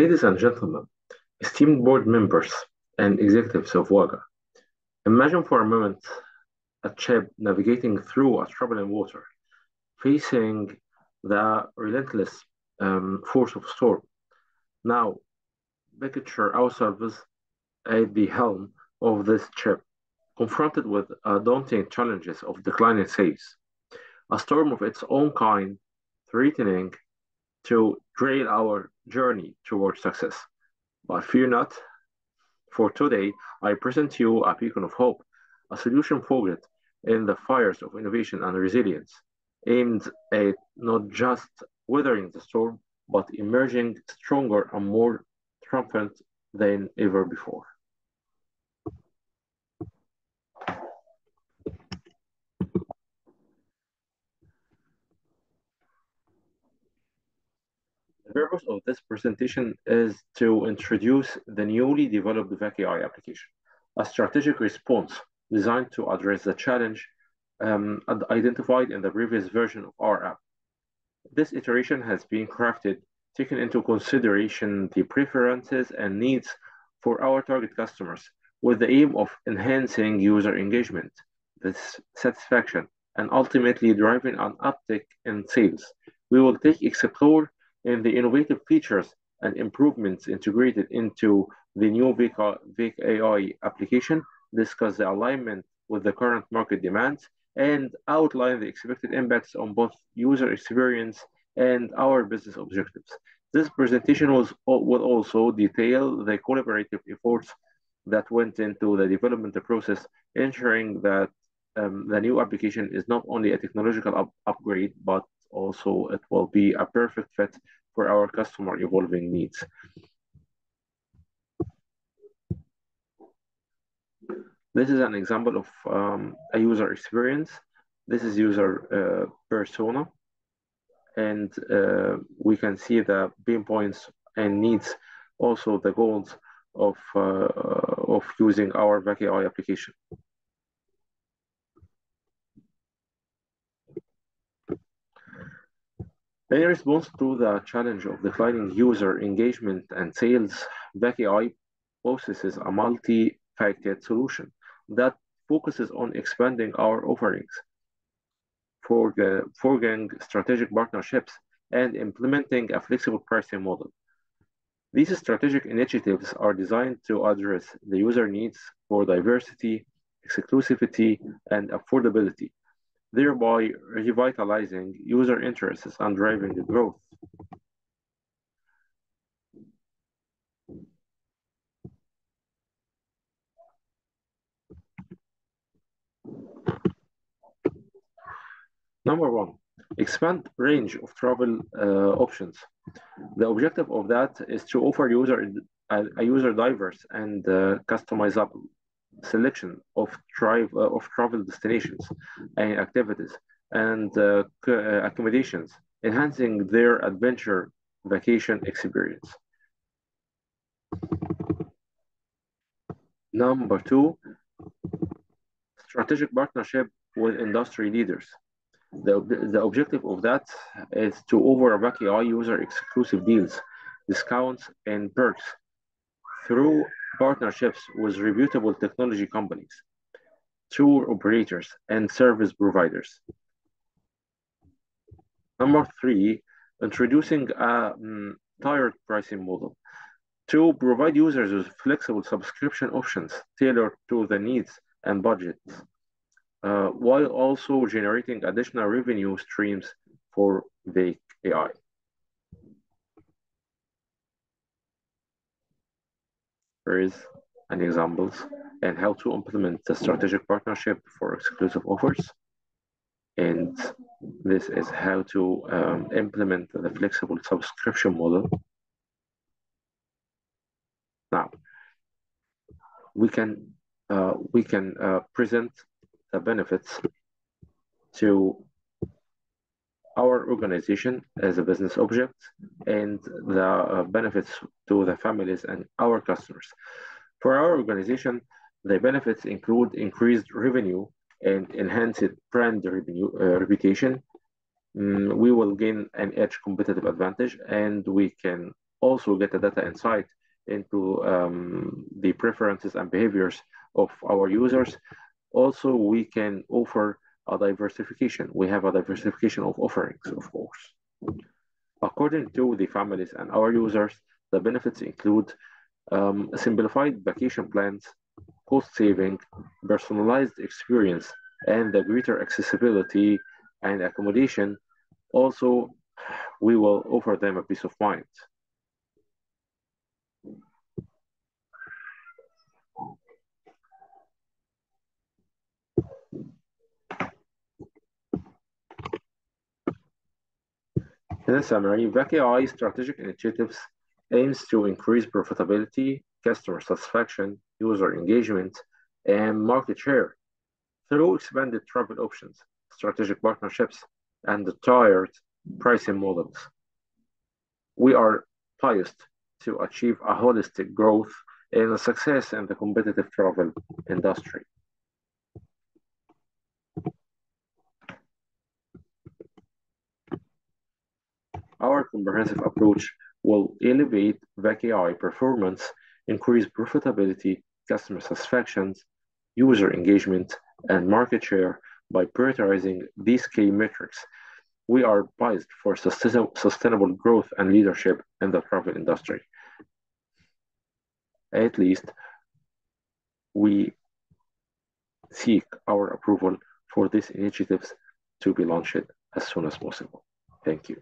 Ladies and gentlemen, esteemed board members and executives of WAGA, imagine for a moment a ship navigating through a troubling water, facing the relentless um, force of storm. Now, picture ourselves at the helm of this ship, confronted with uh, daunting challenges of declining sales, a storm of its own kind, threatening to derail our journey towards success. But fear not, for today I present you a beacon of hope, a solution forged in the fires of innovation and resilience, aimed at not just weathering the storm, but emerging stronger and more triumphant than ever before. Purpose of this presentation is to introduce the newly developed VAC.AI application, a strategic response designed to address the challenge um, identified in the previous version of our app. This iteration has been crafted taking into consideration the preferences and needs for our target customers with the aim of enhancing user engagement, this satisfaction, and ultimately driving an uptick in sales. We will take explore in the innovative features and improvements integrated into the new VAC AI application, discuss the alignment with the current market demands, and outline the expected impacts on both user experience and our business objectives. This presentation was, will also detail the collaborative efforts that went into the development process, ensuring that um, the new application is not only a technological up upgrade, but also it will be a perfect fit for our customer evolving needs. This is an example of um, a user experience. This is user uh, persona. And uh, we can see the pain points and needs, also the goals of, uh, of using our VAC.AI application. In response to the challenge of declining user engagement and sales, VAC.AI possesses a multi-faceted solution that focuses on expanding our offerings, forging strategic partnerships, and implementing a flexible pricing model. These strategic initiatives are designed to address the user needs for diversity, exclusivity, and affordability, thereby revitalizing user interests and driving the growth. Number one, expand range of travel uh, options. The objective of that is to offer user a, a user diverse and uh, customizable selection of, drive, uh, of travel destinations and activities and uh, uh, accommodations, enhancing their adventure vacation experience. Number two, strategic partnership with industry leaders. The, the objective of that is to offer a VAC.AI user exclusive deals, discounts, and perks through partnerships with reputable technology companies, tour operators, and service providers. Number three, introducing a um, tiered pricing model to provide users with flexible subscription options tailored to the needs and budgets uh, while also generating additional revenue streams for the AI. Here is an examples and how to implement the strategic partnership for exclusive offers. And this is how to um, implement the flexible subscription model. Now, we can uh, we can uh, present the benefits to our organization as a business object and the uh, benefits to the families and our customers. For our organization, the benefits include increased revenue and enhanced brand revenue, uh, reputation. Mm, we will gain an edge competitive advantage and we can also get a data insight into um, the preferences and behaviors of our users. Also, we can offer a diversification. We have a diversification of offerings, of course. According to the families and our users, the benefits include um, simplified vacation plans, cost saving, personalized experience, and the greater accessibility and accommodation. Also, we will offer them a peace of mind. In summary, VAC.AI strategic initiatives aims to increase profitability, customer satisfaction, user engagement, and market share through expanded travel options, strategic partnerships, and tiered pricing models. We are poised to achieve a holistic growth and success in the competitive travel industry. Our comprehensive approach will elevate VAC.AI performance, increase profitability, customer satisfaction, user engagement, and market share by prioritizing these key metrics. We are poised for sustainable growth and leadership in the travel industry. At least we seek our approval for these initiatives to be launched as soon as possible. Thank you.